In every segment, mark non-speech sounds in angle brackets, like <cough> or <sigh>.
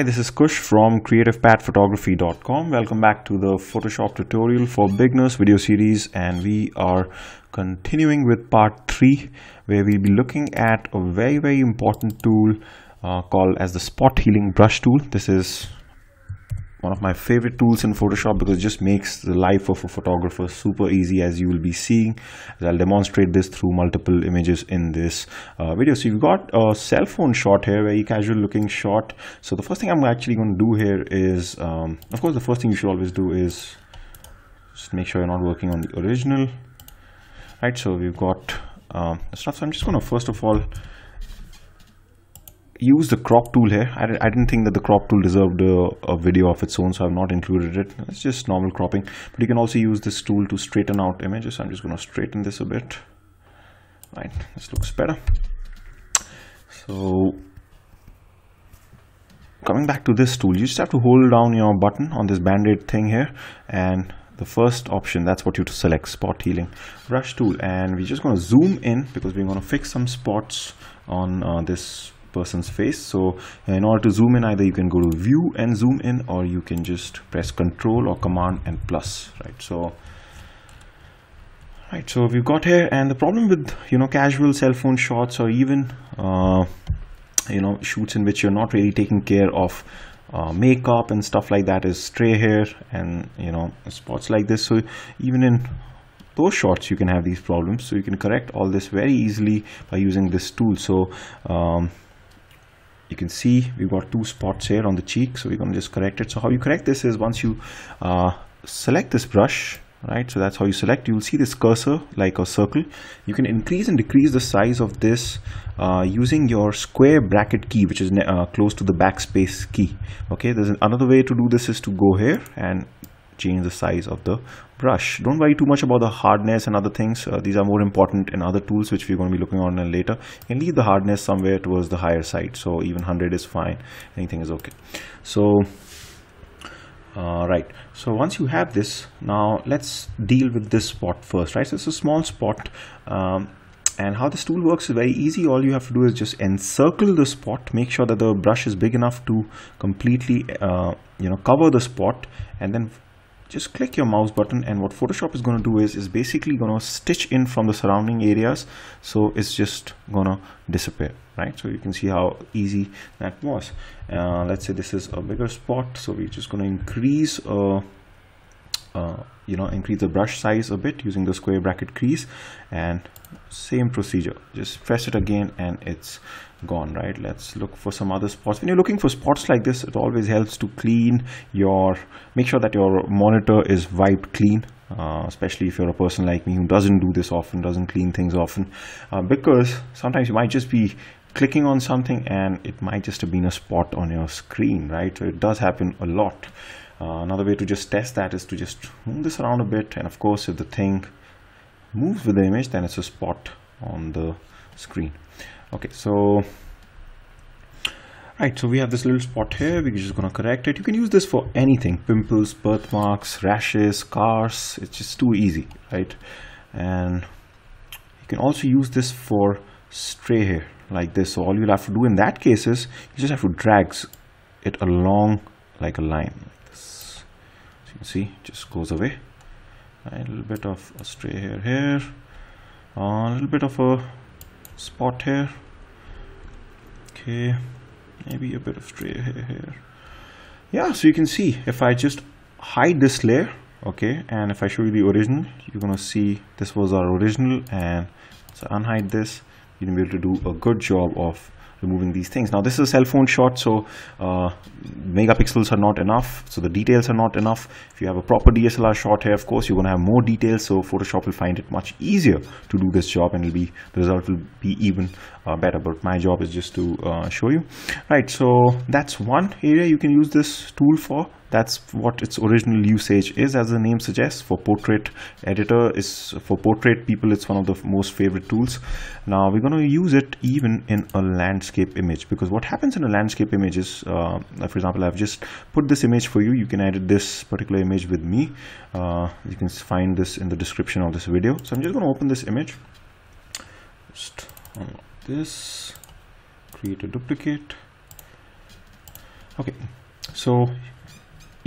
Hi, this is Kush from creativepadphotography.com. Welcome back to the Photoshop tutorial for beginners video series and we are continuing with part 3 where we'll be looking at a very very important tool uh, called as the spot healing brush tool. This is one of my favorite tools in Photoshop because it just makes the life of a photographer super easy as you will be seeing. I'll demonstrate this through multiple images in this uh, video. So you've got a cell phone shot here, very casual looking shot. So the first thing I'm actually going to do here is, um, of course, the first thing you should always do is just make sure you're not working on the original. Right, so we've got um, stuff. So I'm just going to first of all use the crop tool here. I, I didn't think that the crop tool deserved a, a, video of its own so I've not included it. It's just normal cropping. But you can also use this tool to straighten out images. I'm just going to straighten this a bit. Right this looks better. So coming back to this tool you just have to hold down your button on this band-aid thing here and the first option that's what you to select spot healing. Brush tool and we're just going to zoom in because we're going to fix some spots on uh, this person's face. So in order to zoom in either you can go to view and zoom in or you can just press control or command and plus right? So right so we've got here and the problem with you know casual cell phone shots or even uh, you know shoots in which you're not really taking care of uh, makeup and stuff like that is stray hair and you know spots like this. So even in those shots you can have these problems. So you can correct all this very easily by using this tool. So um, you can see we've got two spots here on the cheek so we're going to just correct it. So how you correct this is once you uh, select this brush right so that's how you select you'll see this cursor like a circle. You can increase and decrease the size of this uh, using your square bracket key which is uh, close to the backspace key. Okay there's another way to do this is to go here and change the size of the brush. Don't worry too much about the hardness and other things. Uh, these are more important in other tools which we're going to be looking on later. Leave the hardness somewhere towards the higher side so even 100 is fine. Anything is okay. So uh, right. So once you have this now let's deal with this spot first right? So it's a small spot um, and how this tool works is very easy. All you have to do is just encircle the spot make sure that the brush is big enough to completely uh, you know cover the spot and then just click your mouse button and what Photoshop is going to do is is basically going to stitch in from the surrounding areas. So it's just gonna disappear right? So you can see how easy that was. Uh, let's say this is a bigger spot. So we're just going to increase uh, uh, you know increase the brush size a bit using the square bracket crease. And same procedure. Just press it again and it's gone right? Let's look for some other spots. When you're looking for spots like this it always helps to clean your make sure that your monitor is wiped clean uh, especially if you're a person like me who doesn't do this often doesn't clean things often. Uh, because sometimes you might just be clicking on something and it might just have been a spot on your screen right? So it does happen a lot. Uh, another way to just test that is to just move this around a bit and of course if the thing moves with the image then it's a spot on the screen. Okay so right so we have this little spot here we're just gonna correct it. You can use this for anything pimples birthmarks rashes scars it's just too easy right? And you can also use this for stray hair like this. So all you'll have to do in that case is you just have to drag it along like a line like this. So you can see it just goes away a little bit of a stray hair here. A little bit of a spot here. Okay. Maybe a bit of stray hair here. Yeah so you can see if I just hide this layer okay and if I show you the original you're gonna see this was our original and so unhide this you can be able to do a good job of removing these things. Now this is a cell phone shot so uh, megapixels are not enough so the details are not enough. If you have a proper DSLR shot here of course you're going to have more details so Photoshop will find it much easier to do this job and be the result will be even uh, better but my job is just to uh, show you. Right so that's one area you can use this tool for that's what its original usage is as the name suggests. For portrait editor is for portrait people it's one of the most favorite tools. Now we're going to use it even in a landscape image because what happens in a landscape image is uh, for example I've just put this image for you. You can edit this particular image with me. Uh, you can find this in the description of this video. So I'm just going to open this image. Just this. Create a duplicate. Okay. So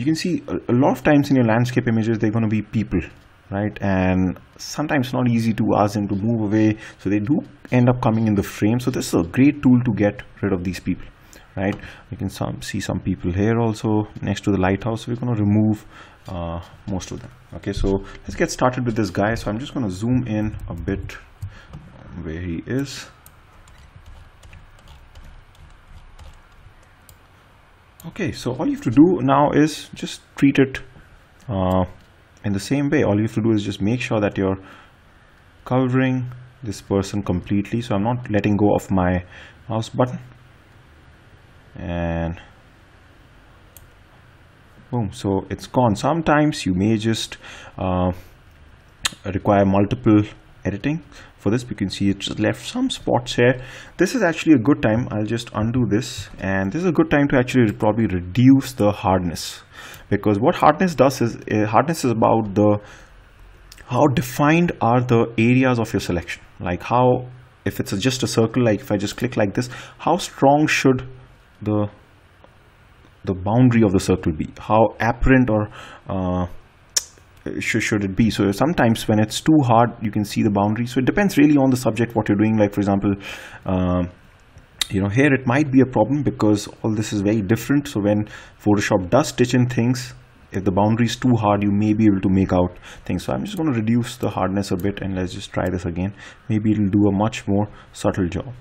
you can see a, lot of times in your landscape images they're going to be people right? And sometimes not easy to ask them to move away. So they do end up coming in the frame. So this is a great tool to get rid of these people right? You can some, see some people here also. Next to the lighthouse we're going to remove uh, most of them okay? So let's get started with this guy. So I'm just going to zoom in a bit where he is okay so all you have to do now is just treat it uh, in the same way. All you have to do is just make sure that you're covering this person completely. So I'm not letting go of my mouse button. And boom so it's gone. Sometimes you may just uh, require multiple editing for this. You can see it just left some spots here. This is actually a good time. I'll just undo this. And this is a good time to actually probably reduce the hardness. Because what hardness does is uh, hardness is about the how defined are the areas of your selection. Like how if it's just a circle like if I just click like this how strong should the the boundary of the circle be? How apparent or uh, should, should it be. So sometimes when it's too hard you can see the boundary. So it depends really on the subject what you're doing. Like for example uh, you know here it might be a problem because all this is very different. So when Photoshop does stitch in things if the boundary is too hard you may be able to make out things. So I'm just going to reduce the hardness a bit and let's just try this again. Maybe it'll do a much more subtle job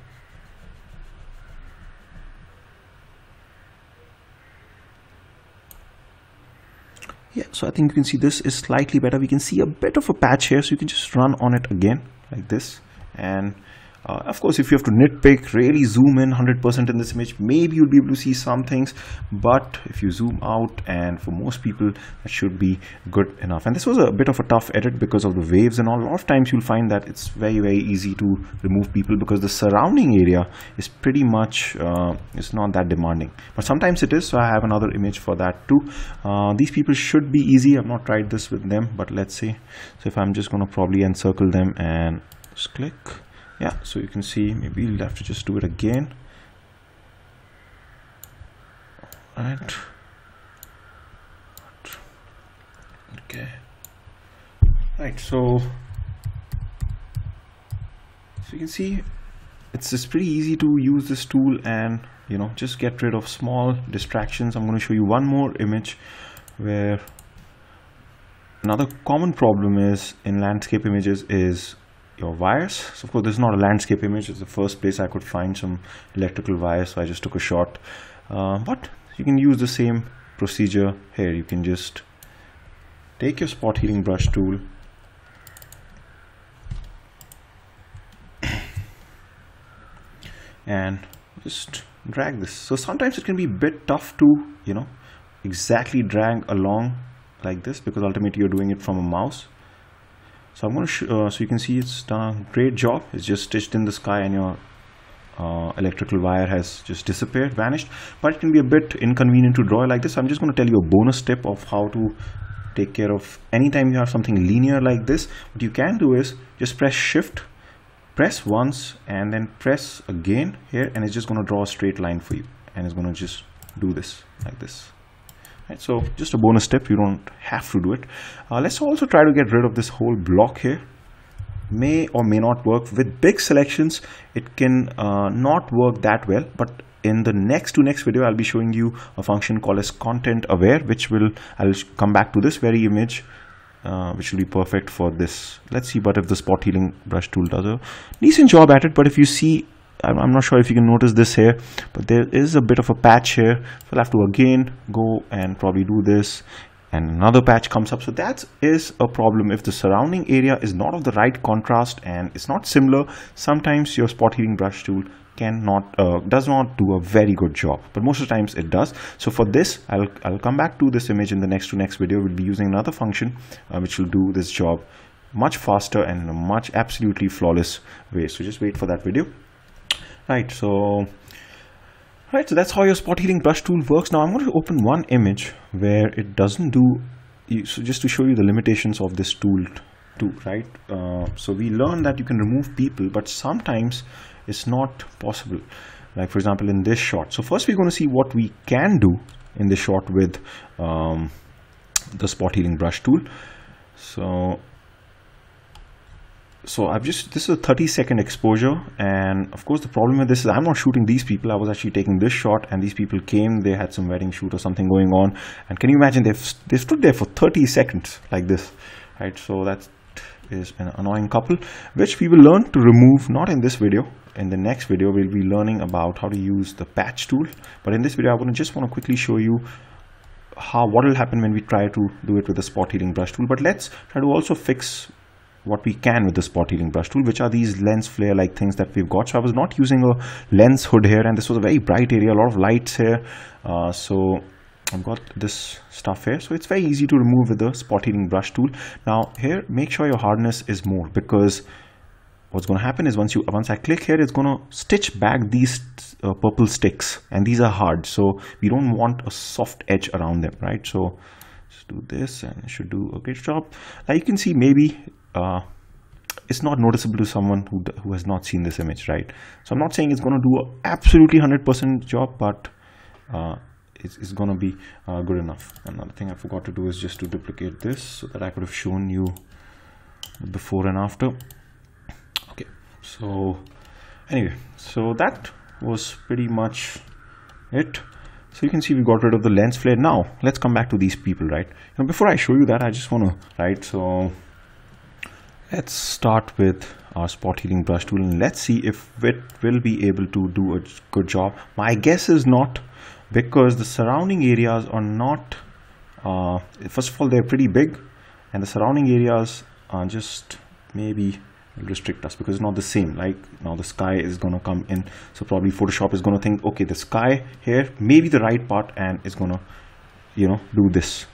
yeah so I think you can see this is slightly better. We can see a bit of a patch here so you can just run on it again like this. And uh, of course, if you have to nitpick, really zoom in 100% in this image, maybe you'll be able to see some things. But if you zoom out, and for most people, that should be good enough. And this was a bit of a tough edit because of the waves and all. A lot of times you'll find that it's very, very easy to remove people because the surrounding area is pretty much, uh, it's not that demanding. But sometimes it is, so I have another image for that too. Uh, these people should be easy. I've not tried this with them, but let's see. So if I'm just going to probably encircle them and just click yeah. So you can see maybe you'll have to just do it again. Right okay. Right so so you can see it's just pretty easy to use this tool and you know just get rid of small distractions. I'm going to show you one more image where another common problem is in landscape images is your wires. So of course this is not a landscape image. It's the first place I could find some electrical wires so I just took a shot. Uh, but you can use the same procedure here. You can just take your spot healing brush tool. <coughs> And just drag this. So sometimes it can be a bit tough to you know exactly drag along like this because ultimately you're doing it from a mouse so I'm going to uh, so you can see it's done. A great job. It's just stitched in the sky and your uh, electrical wire has just disappeared vanished. But it can be a bit inconvenient to draw like this. I'm just going to tell you a bonus tip of how to take care of anytime you have something linear like this. What you can do is just press shift press once and then press again here and it's just going to draw a straight line for you. And it's going to just do this like this Right, so just a bonus tip, you don't have to do it. Uh, let's also try to get rid of this whole block here. May or may not work. With big selections, it can uh, not work that well, but in the next to next video, I'll be showing you a function called as content aware, which will, I'll come back to this very image uh, which will be perfect for this. Let's see, but if the spot healing brush tool does a decent job at it, but if you see I'm not sure if you can notice this here but there is a bit of a patch here. So I'll have to again go and probably do this and another patch comes up. So that is a problem if the surrounding area is not of the right contrast and it's not similar. Sometimes your spot healing brush tool cannot uh, does not do a very good job but most of the times it does. So for this I'll, I'll come back to this image in the next to next video. We'll be using another function uh, which will do this job much faster and in a much absolutely flawless way. So just wait for that video right so right so that's how your spot healing brush tool works. Now i'm going to open one image where it doesn't do so just to show you the limitations of this tool too right? Uh, so we learned that you can remove people but sometimes it's not possible. Like for example in this shot. So first we're going to see what we can do in this shot with um, the spot healing brush tool. So so I've just this is a 30 second exposure and of course the problem with this is I'm not shooting these people. I was actually taking this shot and these people came. They had some wedding shoot or something going on. And can you imagine they've they stood there for 30 seconds like this right? So that is an annoying couple which we will learn to remove not in this video. In the next video we'll be learning about how to use the patch tool. But in this video I want to just want to quickly show you how what will happen when we try to do it with the spot healing brush tool. But let's try to also fix what we can with the spot healing brush tool which are these lens flare like things that we've got. So i was not using a lens hood here and this was a very bright area a lot of lights here. Uh, so I've got this stuff here. So it's very easy to remove with the spot healing brush tool. Now here make sure your hardness is more because what's going to happen is once you once I click here it's going to stitch back these uh, purple sticks and these are hard. So we don't want a soft edge around them right? So let's do this and should do a good job. Now you can see maybe uh, it's not noticeable to someone who, who has not seen this image, right? So I'm not saying it's going to do a absolutely 100% job, but uh, it's, it's going to be uh, good enough. Another thing I forgot to do is just to duplicate this so that I could have shown you before and after. Okay, so anyway, so that was pretty much it. So you can see we got rid of the lens flare. Now let's come back to these people, right? Now before I show you that, I just want to, right? So let's start with our spot healing brush tool and let's see if it will be able to do a good job. My guess is not because the surrounding areas are not uh, first of all they're pretty big and the surrounding areas are just maybe restrict us because it's not the same. Like now the sky is going to come in. So probably photoshop is going to think okay the sky here may be the right part and it's going to you know do this.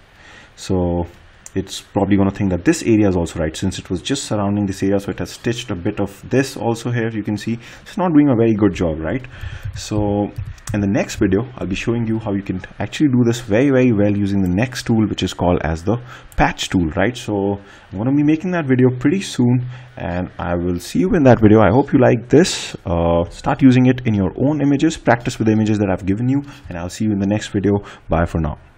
So it's probably going to think that this area is also right. Since it was just surrounding this area so it has stitched a bit of this also here you can see. It's not doing a very good job right? So in the next video I'll be showing you how you can actually do this very very well using the next tool which is called as the patch tool right? So I'm going to be making that video pretty soon and I will see you in that video. I hope you like this. Uh, start using it in your own images. Practice with the images that I've given you and I'll see you in the next video. Bye for now